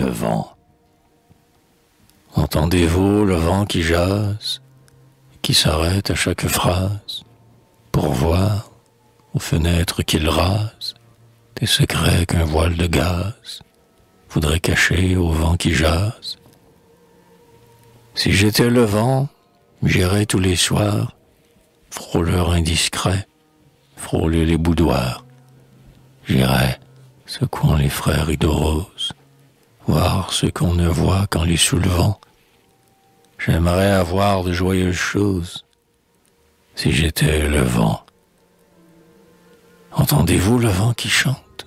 le vent. Entendez-vous le vent qui jase, qui s'arrête à chaque phrase pour voir aux fenêtres qu'il rase des secrets qu'un voile de gaz voudrait cacher au vent qui jase Si j'étais le vent, j'irais tous les soirs, frôleur indiscret, frôler les boudoirs. J'irais, secouant les frères rideaux voir ce qu'on ne voit qu'en les soulevant. J'aimerais avoir de joyeuses choses si j'étais le vent. Entendez-vous le vent qui chante?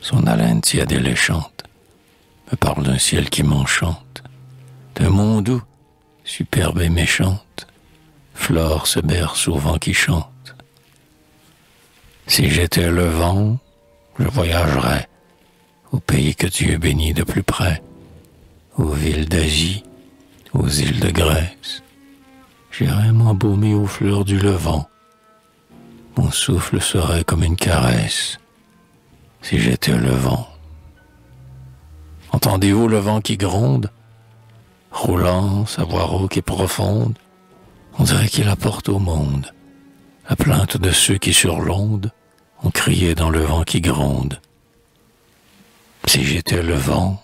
Son haleine tiède et me parle d'un ciel qui m'enchante, d'un monde doux, superbe et méchante. Flore se berce au vent qui chante. Si j'étais le vent, je voyagerais au pays que Dieu bénit de plus près, aux villes d'Asie, aux îles de Grèce. J'irais m'embaumer aux fleurs du levant. Mon souffle serait comme une caresse si j'étais le vent. Entendez-vous le vent qui gronde, roulant sa voix rauque et profonde? On dirait qu'il apporte au monde la plainte de ceux qui sur l'onde ont crié dans le vent qui gronde. Si j'étais le vent,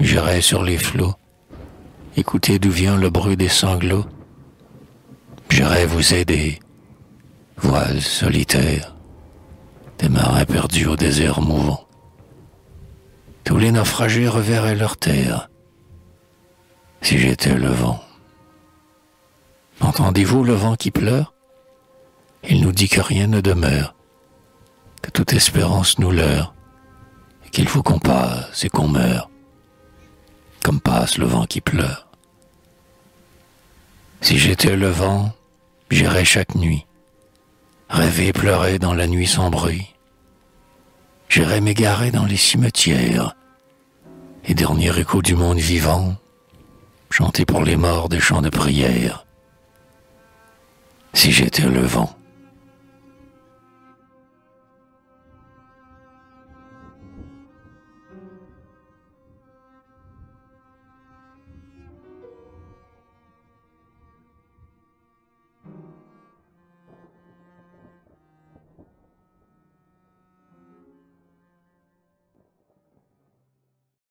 j'irais sur les flots, écouter d'où vient le bruit des sanglots. J'irais vous aider, voile solitaire, des marins perdus au désert mouvant. Tous les naufragés reverraient leur terre, si j'étais le vent. Entendez-vous le vent qui pleure? Il nous dit que rien ne demeure, que toute espérance nous leurre, qu'il faut qu'on passe et qu'on meure, comme passe le vent qui pleure. Si j'étais le vent, j'irais chaque nuit, rêver et pleurer dans la nuit sans bruit. J'irais m'égarer dans les cimetières, et dernier écho du monde vivant, chanter pour les morts des chants de prière. Si j'étais le vent,